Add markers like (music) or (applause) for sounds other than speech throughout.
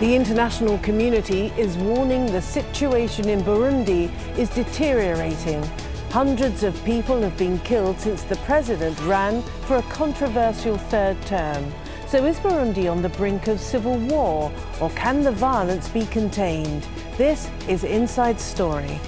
The international community is warning the situation in Burundi is deteriorating. Hundreds of people have been killed since the president ran for a controversial third term. So is Burundi on the brink of civil war, or can the violence be contained? This is Inside Story.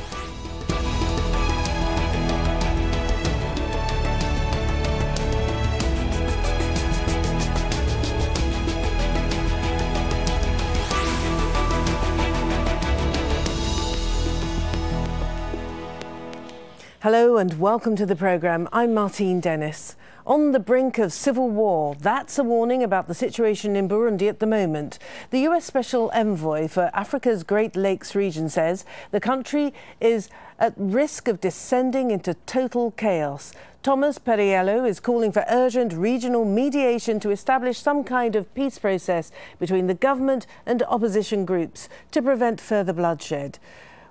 Hello and welcome to the programme. I'm Martine Dennis. On the brink of civil war, that's a warning about the situation in Burundi at the moment. The US Special Envoy for Africa's Great Lakes region says the country is at risk of descending into total chaos. Thomas Perriello is calling for urgent regional mediation to establish some kind of peace process between the government and opposition groups to prevent further bloodshed.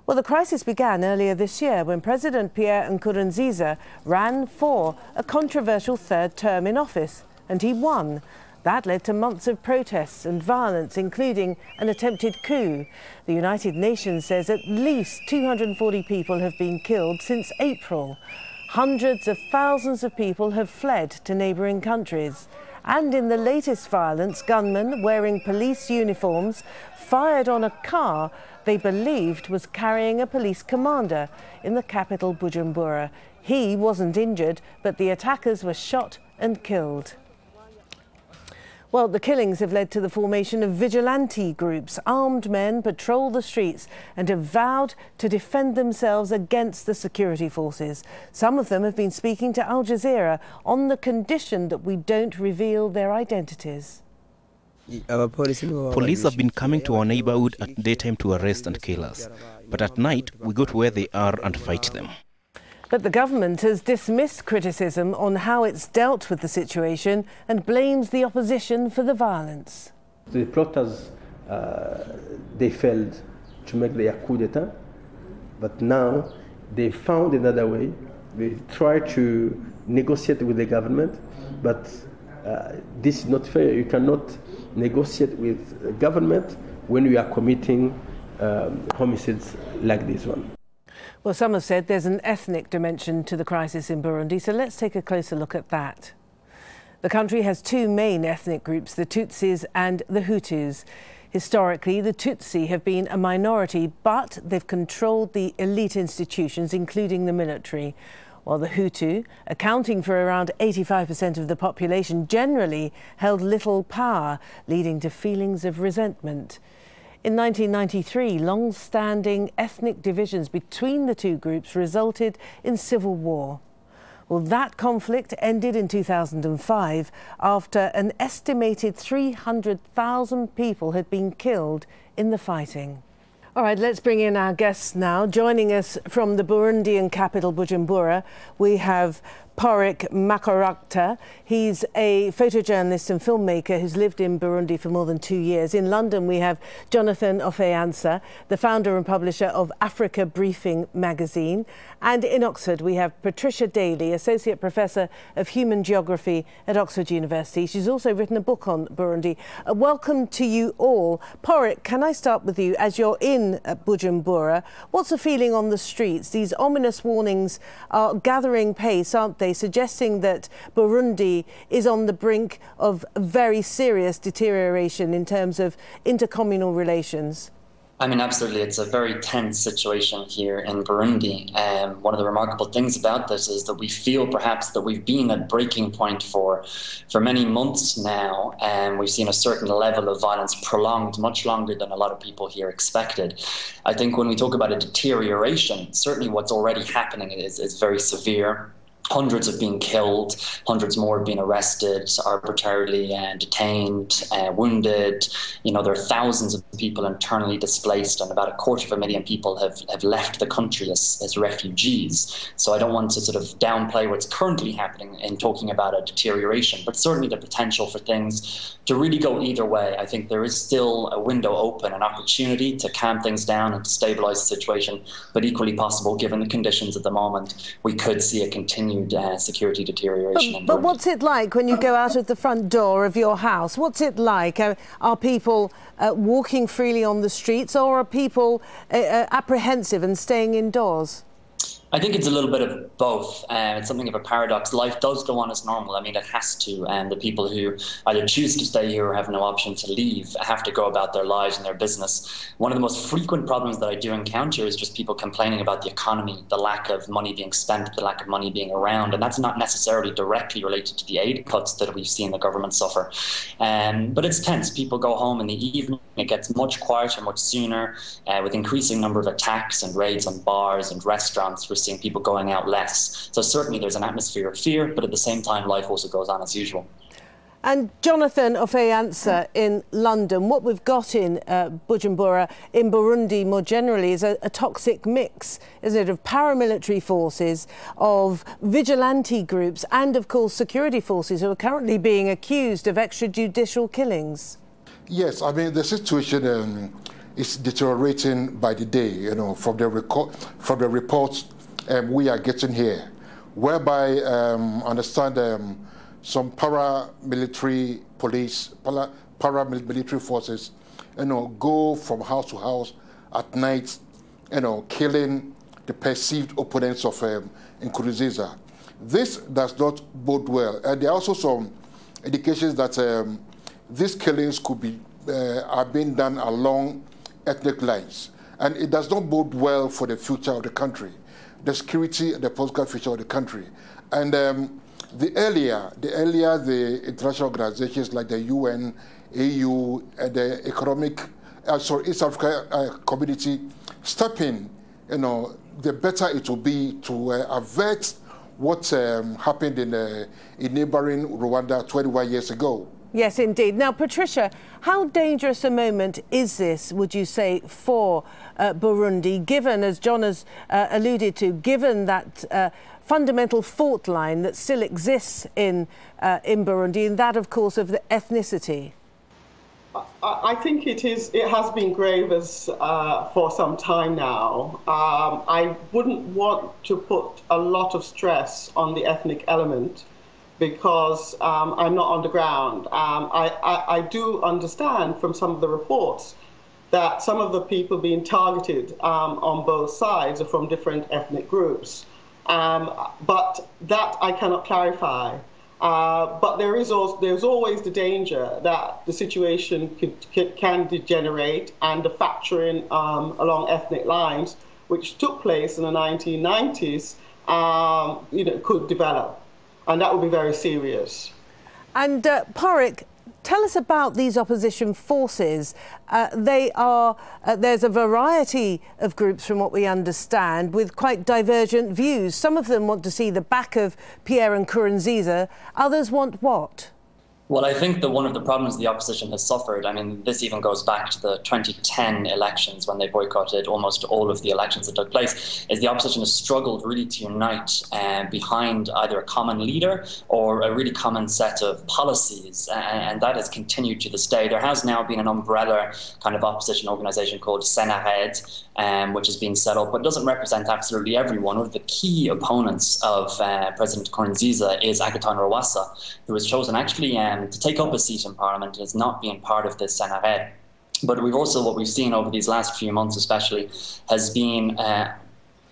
Well, the crisis began earlier this year when President Pierre Nkurunziza ran for a controversial third term in office, and he won. That led to months of protests and violence, including an attempted coup. The United Nations says at least 240 people have been killed since April. Hundreds of thousands of people have fled to neighbouring countries. And in the latest violence, gunmen wearing police uniforms fired on a car they believed was carrying a police commander in the capital Bujumbura. He wasn't injured, but the attackers were shot and killed. Well, the killings have led to the formation of vigilante groups. Armed men patrol the streets and have vowed to defend themselves against the security forces. Some of them have been speaking to Al Jazeera on the condition that we don't reveal their identities. Police have been coming to our neighborhood at daytime to arrest and kill us. But at night, we go to where they are and fight them. But the government has dismissed criticism on how it's dealt with the situation and blames the opposition for the violence. The plotters, uh, they failed to make their coup d'etat, but now they found another way. They try to negotiate with the government, but uh, this is not fair. You cannot negotiate with government when we are committing um, homicides like this one. Well, some have said there's an ethnic dimension to the crisis in Burundi, so let's take a closer look at that. The country has two main ethnic groups, the Tutsis and the Hutus. Historically, the Tutsi have been a minority, but they've controlled the elite institutions, including the military while the Hutu, accounting for around 85% of the population, generally held little power, leading to feelings of resentment. In 1993, long standing ethnic divisions between the two groups resulted in civil war. Well, that conflict ended in 2005 after an estimated 300,000 people had been killed in the fighting. All right, let's bring in our guests now. Joining us from the Burundian capital, Bujumbura, we have Padraic MacOireachtaigh. He's a photojournalist and filmmaker who's lived in Burundi for more than two years. In London, we have Jonathon Offei-Ansah, the founder and publisher of Africa Briefing magazine. And in Oxford, we have Patricia Daley, Associate Professor of Human Geography at Oxford University. She's also written a book on Burundi. Uh, welcome to you all. Padraic, can I start with you as you're in uh, Bujumbura? What's the feeling on the streets? These ominous warnings are gathering pace, aren't they, suggesting that Burundi is on the brink of very serious deterioration in terms of intercommunal relations? I mean, absolutely. It's a very tense situation here in Burundi. And um, one of the remarkable things about this is that we feel perhaps that we've been at breaking point for, for many months now. And we've seen a certain level of violence prolonged much longer than a lot of people here expected. I think when we talk about a deterioration, certainly what's already happening is, is very severe hundreds have been killed, hundreds more have been arrested, arbitrarily and detained, uh, wounded. You know, there are thousands of people internally displaced, and about a quarter of a million people have, have left the country as, as refugees. So I don't want to sort of downplay what's currently happening in talking about a deterioration, but certainly the potential for things to really go either way. I think there is still a window open, an opportunity to calm things down and to stabilize the situation, but equally possible, given the conditions at the moment, we could see a continued continued uh, security deterioration. But, but what's it like when you go out of the front door of your house? What's it like? Uh, are people uh, walking freely on the streets or are people uh, uh, apprehensive and staying indoors? I think it's a little bit of both. Um, it's something of a paradox. Life does go on as normal. I mean, it has to. And the people who either choose to stay here or have no option to leave have to go about their lives and their business. One of the most frequent problems that I do encounter is just people complaining about the economy, the lack of money being spent, the lack of money being around. And that's not necessarily directly related to the aid cuts that we've seen the government suffer. Um, but it's tense. People go home in the evening. It gets much quieter, much sooner, uh, with increasing number of attacks and raids on bars and restaurants. We're seeing people going out less. So certainly there's an atmosphere of fear, but at the same time, life also goes on as usual. And Jonathon Offei-Ansah in London, what we've got in uh, Bujumbura, in Burundi more generally, is a, a, toxic mix, isn't it, of paramilitary forces, of vigilante groups, and of course security forces who are currently being accused of extrajudicial killings. Yes, I mean, the situation um, is deteriorating by the day, you know, from the, reco- from the reports um, we are getting here, whereby um, understand um, some paramilitary police, para, paramilitary forces, you know, go from house to house at night, you know, killing the perceived opponents of um, Nkurunziza. This does not bode well. And there are also some indications that um, these killings could be uh, are being done along ethnic lines. And it does not bode well for the future of the country the security and the political future of the country. And um, the earlier, the earlier the international organizations like the UN, AU, and the economic, uh, sorry, East Africa uh, community step in, you know, the better it will be to uh, avert what um, happened in, uh, in neighboring Rwanda 21 years ago. Yes, indeed. Now, Patricia, how dangerous a moment is this, would you say, for uh, Burundi, given, as John has uh, alluded to, given that uh, fundamental fault line that still exists in, uh, in Burundi, and that, of course, of the ethnicity? I think it is. It has been grave as uh, for some time now. Um, I wouldn't want to put a lot of stress on the ethnic element because um, I'm not on the ground. Um, I, I, I, do understand from some of the reports that some of the people being targeted um, on both sides are from different ethnic groups. Um, but that I cannot clarify. Uh, but there is also, there's always the danger that the situation could, could, can degenerate and the factoring um, along ethnic lines, which took place in the 1990s, um, you know, could develop and that would be very serious. And uh, Padraic, tell us about these opposition forces. Uh, they are uh, there's a variety of groups, from what we understand, with quite divergent views. Some of them want to see the back of Pierre Nkurunziza. Others want what? Well, I think that one of the problems the opposition has suffered, I mean, this even goes back to the 2010 elections when they boycotted almost all of the elections that took place, is the opposition has struggled really to unite uh, behind either a common leader or a really common set of policies. And, and that has continued to this day. There has now been an umbrella kind of opposition organization called CNARED, um, which has been set up, but doesn't represent absolutely everyone. One of the key opponents of uh, President Nkurunziza is Agathon Rwasa, who was chosen actually um, to take up a seat in Parliament is not being part of this CNARED. But we've also, what we've seen over these last few months especially, has been uh,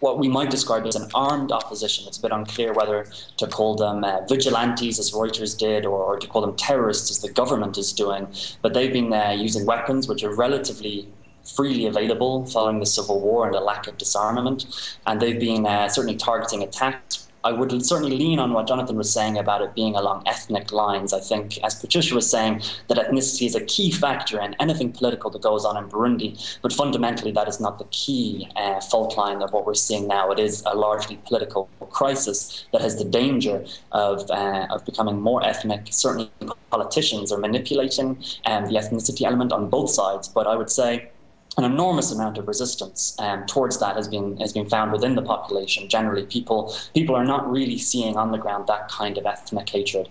what we might describe as an armed opposition. It's a bit unclear whether to call them uh, vigilantes, as Reuters did, or, or, to call them terrorists, as the government is doing. But they've been uh, using weapons which are relatively freely available following the civil war and a lack of disarmament. And they've been uh, certainly targeting attacks. I would certainly lean on what Jonathon was saying about it being along ethnic lines. I think, as Patricia was saying, that ethnicity is a key factor in anything political that goes on in Burundi. But fundamentally, that is not the key uh, fault line of what we're seeing now. It is a largely political crisis that has the danger of, uh, of becoming more ethnic. Certainly, politicians are manipulating um, the ethnicity element on both sides. But I would say, an enormous amount of resistance um, towards that has been has been found within the population. Generally, people people are not really seeing on the ground that kind of ethnic hatred.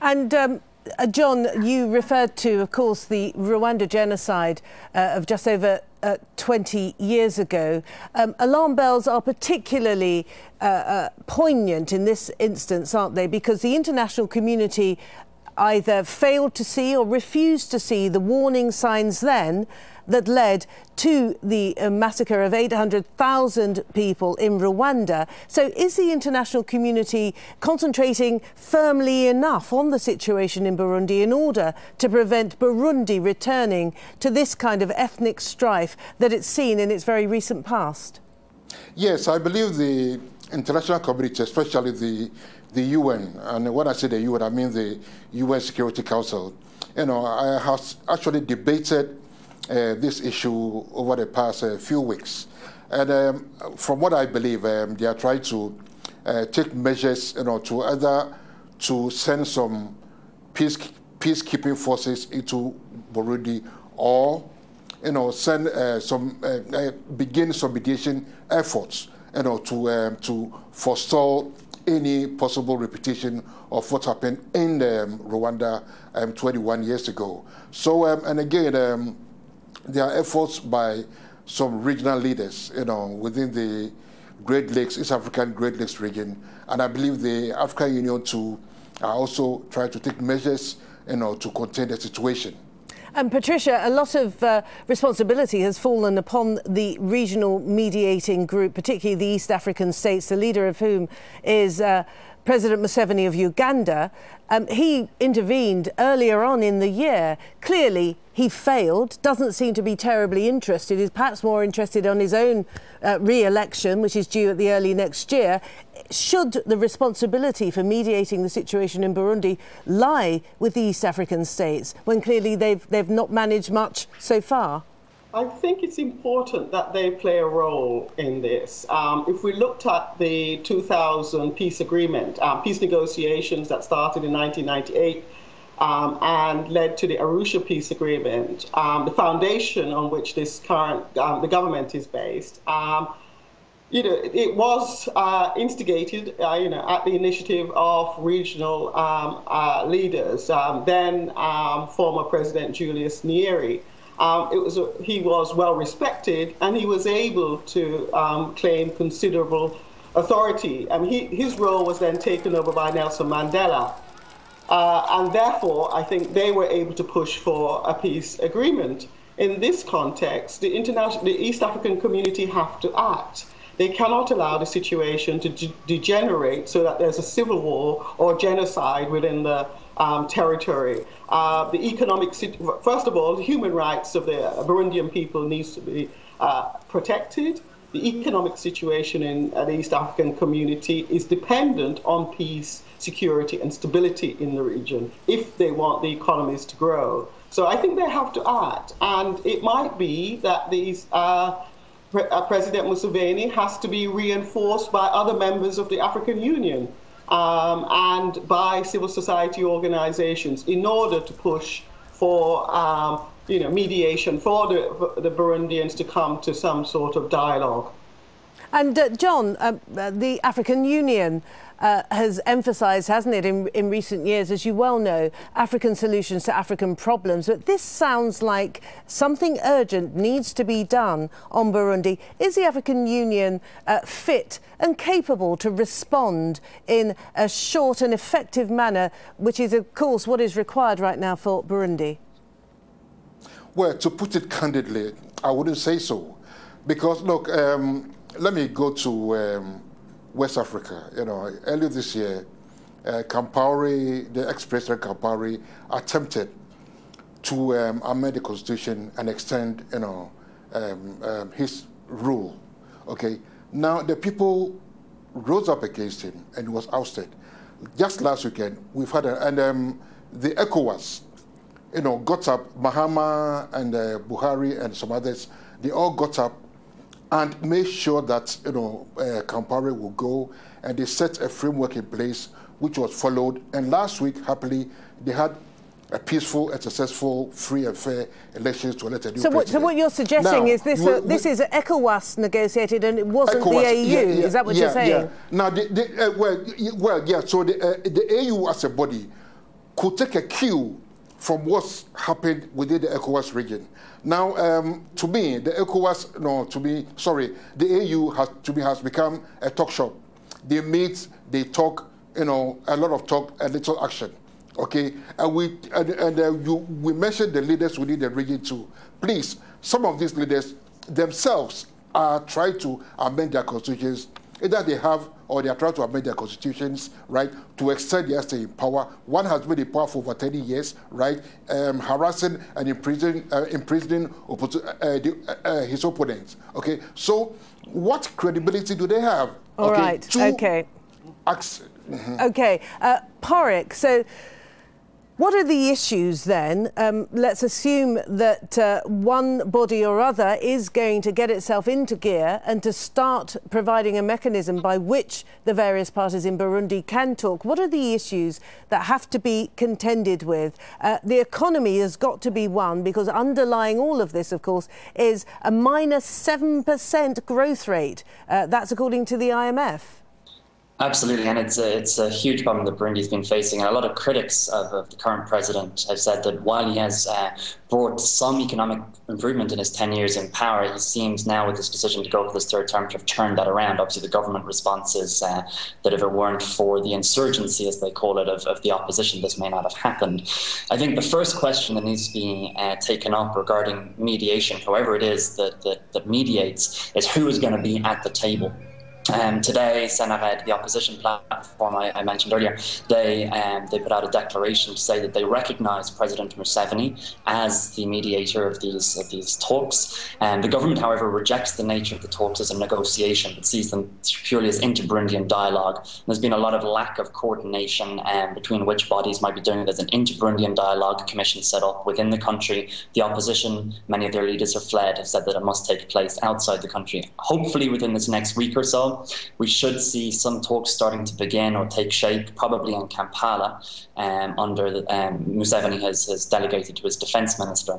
And um, uh, John, you referred to, of course, the Rwanda genocide uh, of just over uh, 20 years ago. Um, alarm bells are particularly uh, uh, poignant in this instance, aren't they? Because the international community either failed to see or refused to see the warning signs then that led to the uh, massacre of 800,000 people in Rwanda. So, is the international community concentrating firmly enough on the situation in Burundi in order to prevent Burundi returning to this kind of ethnic strife that it's seen in its very recent past? Yes, I believe the international community, especially the the UN, and when I say the UN, I mean the UN Security Council, you know, I have actually debated this issue over the past uh, few weeks. And um, from what I believe, um, they are trying to uh, take measures, you know, to either to send some peace, peacekeeping forces into Burundi or, you know, send uh, some, uh, uh, begin some mediation efforts, you know, to, um, to forestall any possible repetition of what happened in um, Rwanda um, 21 years ago. So, um, and again, um, there are efforts by some regional leaders, you know, within the Great Lakes, East African Great Lakes region, and I believe the African Union too are also trying to take measures, you know, to contain the situation. And Patricia, a lot of uh, responsibility has fallen upon the regional mediating group, particularly the East African states, the leader of whom is uh, President Museveni of Uganda. Um, he intervened earlier on in the year. Clearly, he failed, doesn't seem to be terribly interested, is perhaps more interested on his own uh, re election, which is due at the early next year. Should the responsibility for mediating the situation in Burundi lie with the East African states when clearly they've, they've not managed much so far? I think it's important that they play a role in this. Um, if we looked at the 2000 peace agreement, um, peace negotiations that started in 1998 um, and led to the Arusha peace agreement, um, the foundation on which this current um, the government is based, um, you know, it was uh, instigated, uh, you know, at the initiative of regional uh, leaders. then former President Julius Nyerere. Um, it was a, he was well respected and he was able to um, claim considerable authority. And he, his role was then taken over by Nelson Mandela. Uh, and therefore, I think they were able to push for a peace agreement. In this context, the, international, the East African community have to act. They cannot allow the situation to de degenerate so that there's a civil war or genocide within the um, territory. Uh, the economic, first of all, the human rights of the Burundian people needs to be uh, protected. The economic situation in uh, the East African community is dependent on peace, security, and stability in the region if they want the economies to grow. So I think they have to act, and it might be that these. Uh, uh, President Museveni has to be reinforced by other members of the African Union um, and by civil society organizations in order to push for um, you know, mediation for the, the Burundians to come to some sort of dialogue. And uh, John, uh, the African Union uh, has emphasised, hasn't it, in, in recent years, as you well know, African solutions to African problems. But this sounds like something urgent needs to be done on Burundi. Is the African Union uh, fit and capable to respond in a short and effective manner, which is, of course, what is required right now for Burundi? Well, to put it candidly, I wouldn't say so. Because, look, um, let me go to um, West Africa. You know, earlier this year, uh, Compaore, the ex-president Compaore, attempted to um, amend the constitution and extend, you know, um, um, his rule. Okay. Now the people rose up against him and he was ousted. Just last weekend, we've had a, and um, the ECOWAS, you know, got up. Mahama and uh, Buhari and some others, they all got up and made sure that you know uh, Compaore will go, and they set a framework in place which was followed. And last week, happily, they had a peaceful and successful, free and fair elections to elect a new so president. What, so what you're suggesting now, is this, uh, this is ECOWAS negotiated and it wasn't ECOWAS, the AU, yeah, yeah, is that what yeah, you're saying? Now, the, the, uh, well, well, yeah, so the, uh, the AU as a body could take a cue from what's happened within the ECOWAS region. Now, um, to me, the ECOWAS, no, to me, sorry, the AU has to me has become a talk shop. They meet, they talk, you know, a lot of talk, a little action. Okay, and we and, and uh, you, we mentioned the leaders within the region too. Please, some of these leaders themselves are trying to amend their constitutions. Either they have or they are trying to amend their constitutions, right, to extend their stay in power. One has been in power for over 30 years, right, um, harassing and imprisoning, uh, imprisoning uh, the, uh, uh, his opponents. Okay, so what credibility do they have? All okay, right. okay. Mm-hmm. Okay, uh, Padraic, so what are the issues then? Um, let's assume that uh, one body or other is going to get itself into gear and to start providing a mechanism by which the various parties in Burundi can talk. What are the issues that have to be contended with? Uh, the economy has got to be one because underlying all of this, of course, is a minus 7% growth rate. Uh, that's according to the IMF. Absolutely, and it's a, it's a huge problem that Burundi's been facing. And a lot of critics of, of the current president have said that while he has uh, brought some economic improvement in his 10 years in power, he seems now, with his decision to go for this third term, to have turned that around. Obviously, the government response is uh, that if it weren't for the insurgency, as they call it, of, of the opposition, this may not have happened. I think the first question that needs to be uh, taken up regarding mediation, however it is that, that, that mediates, is who is going to be at the table. Um, today, CNARED, the opposition platform I, I mentioned earlier, they um, they put out a declaration to say that they recognise President Museveni as the mediator of these of these talks. And um, the government, however, rejects the nature of the talks as a negotiation, but sees them purely as inter-Burundian dialogue. There's been a lot of lack of coordination um, between which bodies might be doing it. An inter-Burundian dialogue commission set up within the country. The opposition, many of their leaders have fled, have said that it must take place outside the country. Hopefully, within this next week or so we should see some talks starting to begin or take shape, probably in Kampala, um, under the, um, Museveni has, has delegated to his defence minister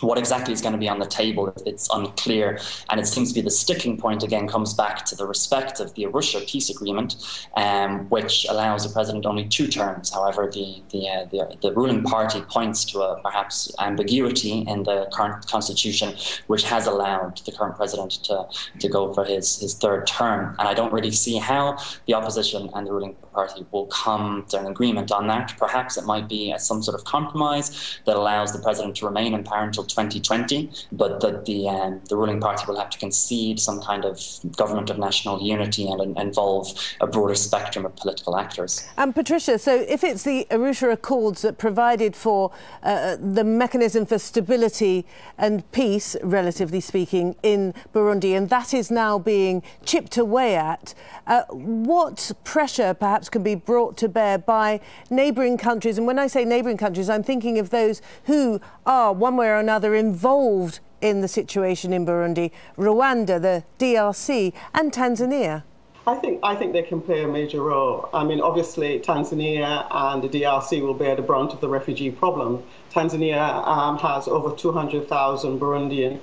what exactly is going to be on the table, it's unclear. And it seems to be the sticking point again comes back to the respect of the Arusha peace agreement, um, which allows the president only two terms. However, the, the, uh, the, the, ruling party points to a perhaps ambiguity in the current constitution, which has allowed the current president to, to go for his, his third term. And I don't really see how the opposition and the ruling party will come to an agreement on that. Perhaps it might be some sort of compromise that allows the president to remain in power until 2020, but that the um, the ruling party will have to concede some kind of government of national unity and involve a broader spectrum of political actors. And Patricia, so if it's the Arusha Accords that provided for uh, the mechanism for stability and peace, relatively speaking, in Burundi, and that is now being chipped away at, uh, what pressure perhaps can be brought to bear by neighbouring countries? And when I say neighbouring countries, I'm thinking of those who are, one way or another, involved in the situation in Burundi, Rwanda, the DRC, and Tanzania? I think I think they can play a major role. I mean, obviously, Tanzania and the DRC will bear the brunt of the refugee problem. Tanzania um, has over 200,000 Burundian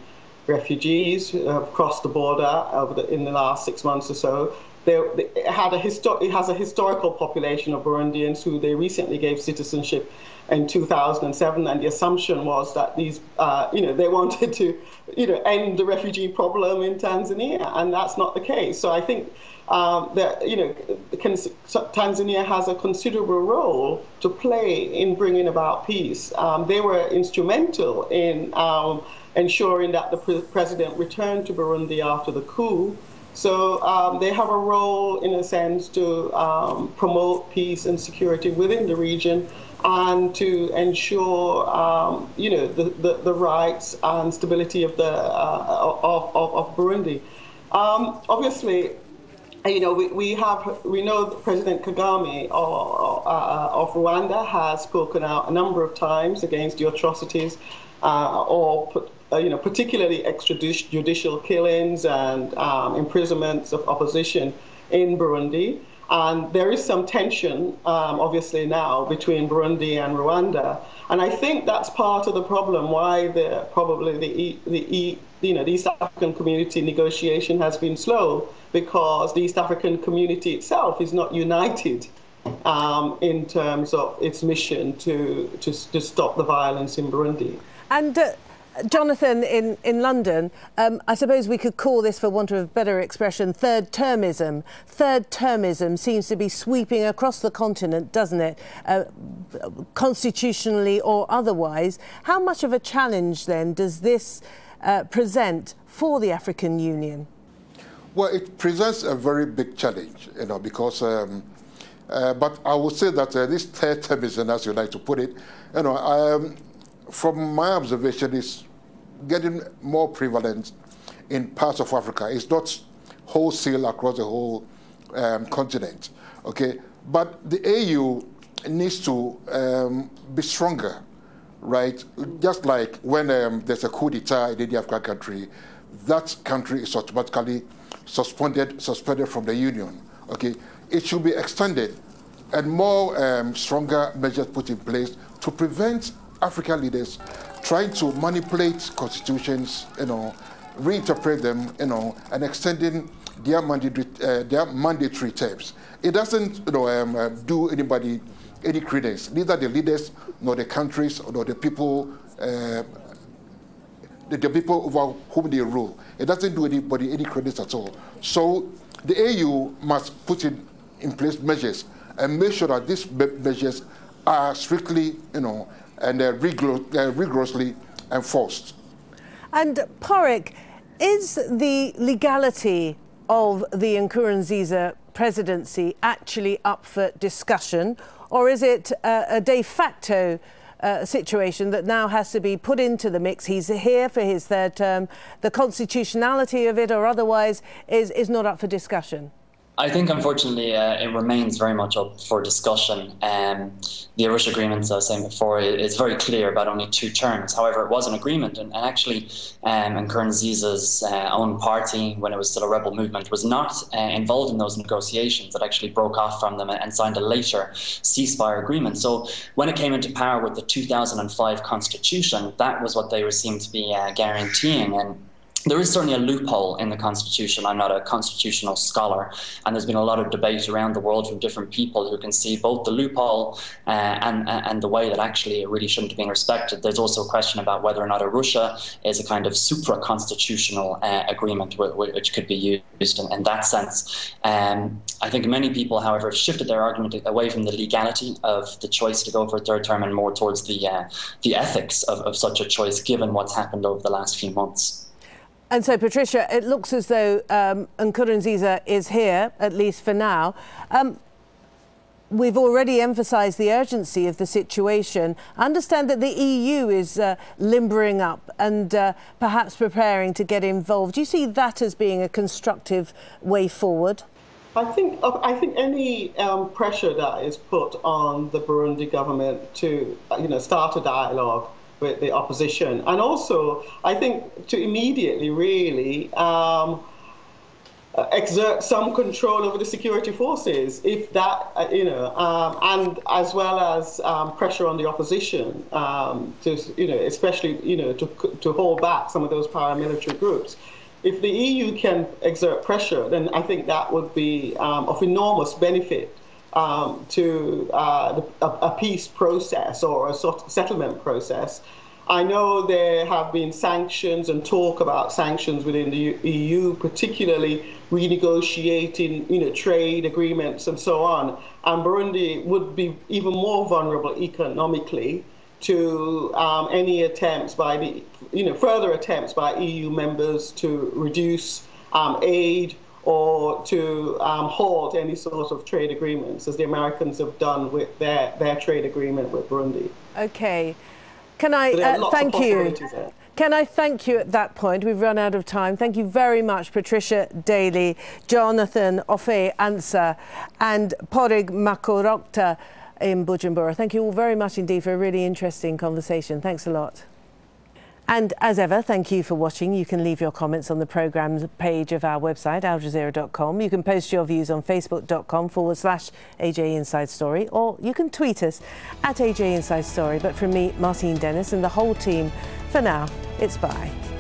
refugees who have crossed the border the, in the last six months or so. They, it, had a histo- it has a historical population of Burundians who they recently gave citizenship in 2007, and the assumption was that these, uh, you know, they (laughs) wanted to, you know, end the refugee problem in Tanzania, and that's not the case. So I think um, that, you know, Tanzania has a considerable role to play in bringing about peace. Um, they were instrumental in um, ensuring that the pre- president returned to Burundi after the coup. So um, they have a role, in a sense, to um, promote peace and security within the region and to ensure, um, you know, the, the, the, rights and stability of the uh, of, of, of, Burundi. Um, obviously, you know, we, we have we know that President Kagame of, uh, of Rwanda has spoken out a number of times against the atrocities uh, or uh, you know, particularly extrajudicial killings and um, imprisonments of opposition in Burundi. And there is some tension, um, obviously, now between Burundi and Rwanda. And I think that's part of the problem why the, probably the, the, you know, the East African community negotiation has been slow because the East African community itself is not united um, in terms of its mission to, to, to stop the violence in Burundi. And uh, Jonathon, in, in London, um, I suppose we could call this, for want of a better expression, third termism. Third termism seems to be sweeping across the continent, doesn't it? Uh, constitutionally or otherwise. How much of a challenge then does this uh, present for the African Union? Well, it presents a very big challenge, you know, because, um, uh, but I would say that uh, this third termism, as you like to put it, you know, um, from my observation, is getting more prevalent in parts of Africa. It's not wholesale across the whole um, continent, okay? But the AU needs to um, be stronger, right? Just like when um, there's a coup d'etat in any African country, that country is automatically suspended, suspended from the union, okay? It should be extended and more um, stronger measures put in place to prevent African leaders trying to manipulate constitutions, you know, reinterpret them, you know, and extending their mandatory, uh, their mandatory terms. It doesn't, you know, um, uh, do anybody any credence, neither the leaders nor the countries nor the people, uh, the, the, people over whom they rule. It doesn't do anybody any credence at all. So the AU must put in, in place measures and make sure that these measures are strictly, you know, and uh, rigorously enforced. And Padraic, is the legality of the Nkurunziza presidency actually up for discussion, or is it uh, a de facto uh, situation that now has to be put into the mix? He's here for his third term. The constitutionality of it, or otherwise, is, is not up for discussion. I think, unfortunately, uh, it remains very much up for discussion. Um, the Arusha agreement, as I was saying before, is very clear about only two terms. However, it was an agreement, and, and actually, um, Nkurunziza's uh, own party, when it was still a rebel movement, was not uh, involved in those negotiations. It actually broke off from them and signed a later ceasefire agreement. So, when it came into power with the 2005 constitution, that was what they were seemed to be uh, guaranteeing. And there is certainly a loophole in the Constitution. I'm not a constitutional scholar, and there's been a lot of debate around the world from different people who can see both the loophole uh, and and the way that actually it really shouldn't have been respected. There's also a question about whether or not Arusha is a kind of supra-constitutional uh, agreement which could be used in, in that sense. Um, I think many people, however, have shifted their argument away from the legality of the choice to go for a third term and more towards the uh, the ethics of, of such a choice, given what's happened over the last few months. And so, Patricia, it looks as though um, Nkurunziza is here, at least for now. Um, we've already emphasised the urgency of the situation. I understand that the EU is uh, limbering up and uh, perhaps preparing to get involved. Do you see that as being a constructive way forward? I think I think any um, pressure that is put on the Burundi government to you know start a dialogue with the opposition. And also, I think to immediately really um, exert some control over the security forces, if that, uh, you know, um, and as well as um, pressure on the opposition um, to, you know, especially, you know, to, to hold back some of those paramilitary groups. If the EU can exert pressure, then I think that would be um, of enormous benefit um, to uh, a, a, peace process or a sort of settlement process. I know there have been sanctions and talk about sanctions within the EU, particularly renegotiating, you know, trade agreements and so on. And Burundi would be even more vulnerable economically to um, any attempts by the, you know, further attempts by EU members to reduce um, aid or to um, halt any sort of trade agreements, as the Americans have done with their, their trade agreement with Burundi. Okay. Can I uh, thank you? Can I thank you at that point? We've run out of time. Thank you very much, Patricia Daley, Jonathan Ofe Ansa, and Padraic MacOireachtaigh in Bujumbura. Thank you all very much indeed for a really interesting conversation. Thanks a lot. And as ever, thank you for watching. You can leave your comments on the programme's page of our website, aljazeera.com. You can post your views on facebook.com forward slash AJ Inside Story, or you can tweet us at AJ Inside Story. But from me, Martine Dennis, and the whole team, for now, it's bye.